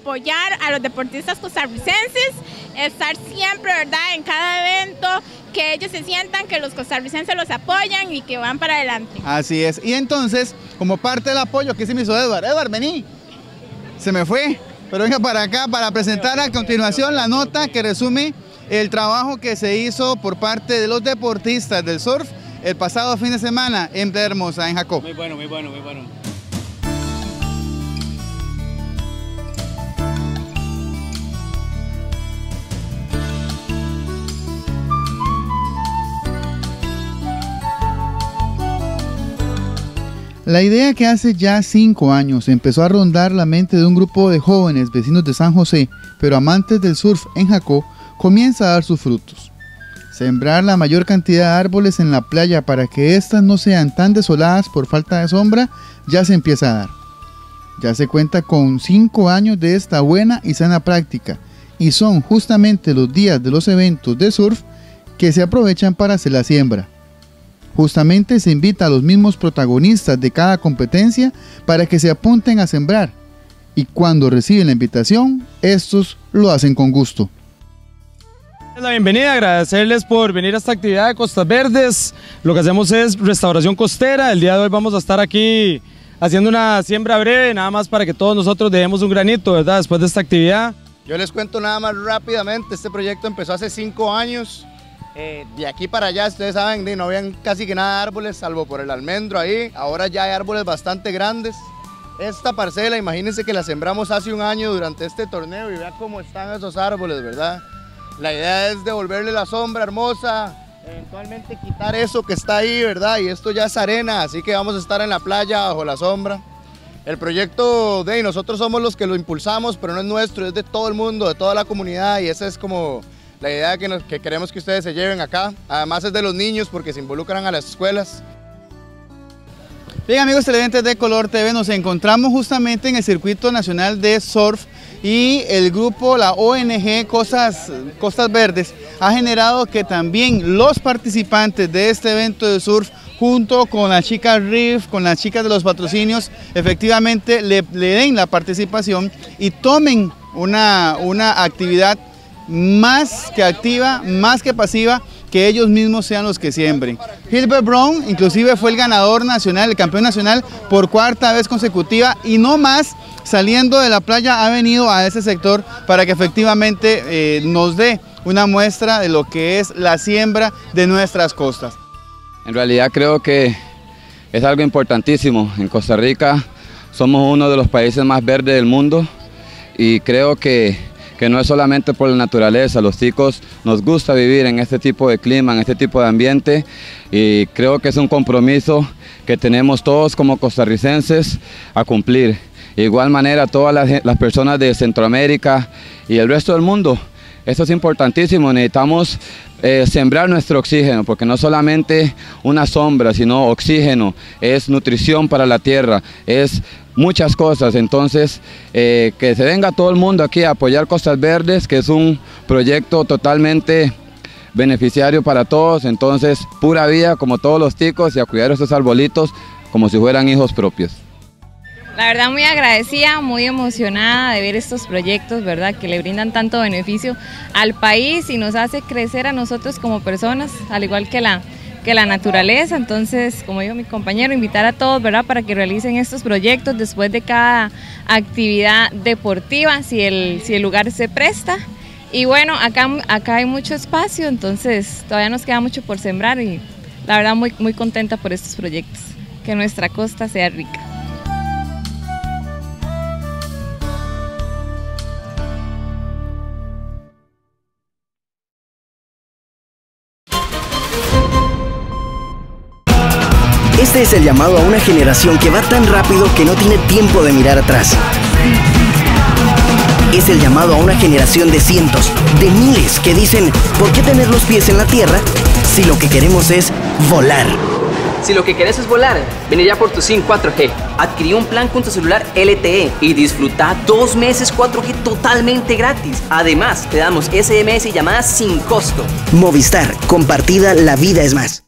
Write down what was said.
apoyar a los deportistas costarricenses, estar siempre, ¿verdad?, en cada evento, que ellos se sientan que los costarricenses los apoyan y que van para adelante. Así es. Y entonces, como parte del apoyo, ¿qué se me hizo Edward? Edward, vení. Se me fue. Pero venga para acá para presentar a continuación la nota que resume el trabajo que se hizo por parte de los deportistas del surf el pasado fin de semana en Playa Hermosa, en Jacob. Muy bueno, muy bueno, muy bueno. La idea que hace ya cinco años empezó a rondar la mente de un grupo de jóvenes vecinos de San José, pero amantes del surf en Jacó, comienza a dar sus frutos. Sembrar la mayor cantidad de árboles en la playa para que éstas no sean tan desoladas por falta de sombra, ya se empieza a dar. Ya se cuenta con cinco años de esta buena y sana práctica, y son justamente los días de los eventos de surf que se aprovechan para hacer la siembra. Justamente se invita a los mismos protagonistas de cada competencia para que se apunten a sembrar y cuando reciben la invitación, estos lo hacen con gusto. La bienvenida, agradecerles por venir a esta actividad de Costas Verdes. Lo que hacemos es restauración costera. El día de hoy vamos a estar aquí haciendo una siembra breve, nada más para que todos nosotros dejemos un granito, ¿verdad? Después de esta actividad. Yo les cuento nada más rápidamente, este proyecto empezó hace cinco años eh, de aquí para allá, ustedes saben, no habían casi que nada de árboles, salvo por el almendro ahí. Ahora ya hay árboles bastante grandes. Esta parcela, imagínense que la sembramos hace un año durante este torneo y vean cómo están esos árboles, ¿verdad? La idea es devolverle la sombra hermosa, eventualmente quitar eso que está ahí, ¿verdad? Y esto ya es arena, así que vamos a estar en la playa bajo la sombra. El proyecto de nosotros somos los que lo impulsamos, pero no es nuestro, es de todo el mundo, de toda la comunidad y esa es como la idea que, queremos que ustedes se lleven acá. Además es de los niños porque se involucran a las escuelas. Bien amigos televidentes de Color TV, nos encontramos justamente en el Circuito Nacional de Surf y el grupo, la ONG Costas, Costas Verdes, ha generado que también los participantes de este evento de surf junto con las chicas RIF, con las chicas de los patrocinios, efectivamente le, den la participación y tomen una, una actividad más que activa, más que pasiva, que ellos mismos sean los que siembren. Gilbert Brown inclusive fue el ganador nacional, el campeón nacional por cuarta vez consecutiva y no más saliendo de la playa ha venido a ese sector para que efectivamente eh, nos dé una muestra de lo que es la siembra de nuestras costas. En realidad creo que es algo importantísimo. En Costa Rica somos uno de los países más verdes del mundo y creo que que no es solamente por la naturaleza, los chicos nos gusta vivir en este tipo de clima, en este tipo de ambiente y creo que es un compromiso que tenemos todos como costarricenses a cumplir. De igual manera todas las, personas de Centroamérica y el resto del mundo. Esto es importantísimo, necesitamos eh, sembrar nuestro oxígeno, porque no solamente una sombra, sino oxígeno, es nutrición para la tierra, es muchas cosas. Entonces, eh, que se venga todo el mundo aquí a apoyar Costas Verdes, que es un proyecto totalmente beneficiario para todos. Entonces, pura vida, como todos los ticos, y a cuidar estos arbolitos como si fueran hijos propios. La verdad muy agradecida, muy emocionada de ver estos proyectos, ¿verdad? Que le brindan tanto beneficio al país y nos hace crecer a nosotros como personas, al igual que la, que la naturaleza. Entonces, como dijo mi compañero, invitar a todos, ¿verdad?, para que realicen estos proyectos después de cada actividad deportiva, si el, si el lugar se presta. Y bueno, acá, acá hay mucho espacio, entonces todavía nos queda mucho por sembrar y la verdad muy, muy contenta por estos proyectos. Que nuestra costa sea rica. Este es el llamado a una generación que va tan rápido que no tiene tiempo de mirar atrás. Es el llamado a una generación de cientos, de miles que dicen, ¿por qué tener los pies en la tierra si lo que queremos es volar? Si lo que querés es volar, ven ya por tu SIM 4G. Adquirí un plan con tu celular LTE y disfruta dos meses 4G totalmente gratis. Además, te damos SMS y llamadas sin costo. Movistar, compartida, la vida es más.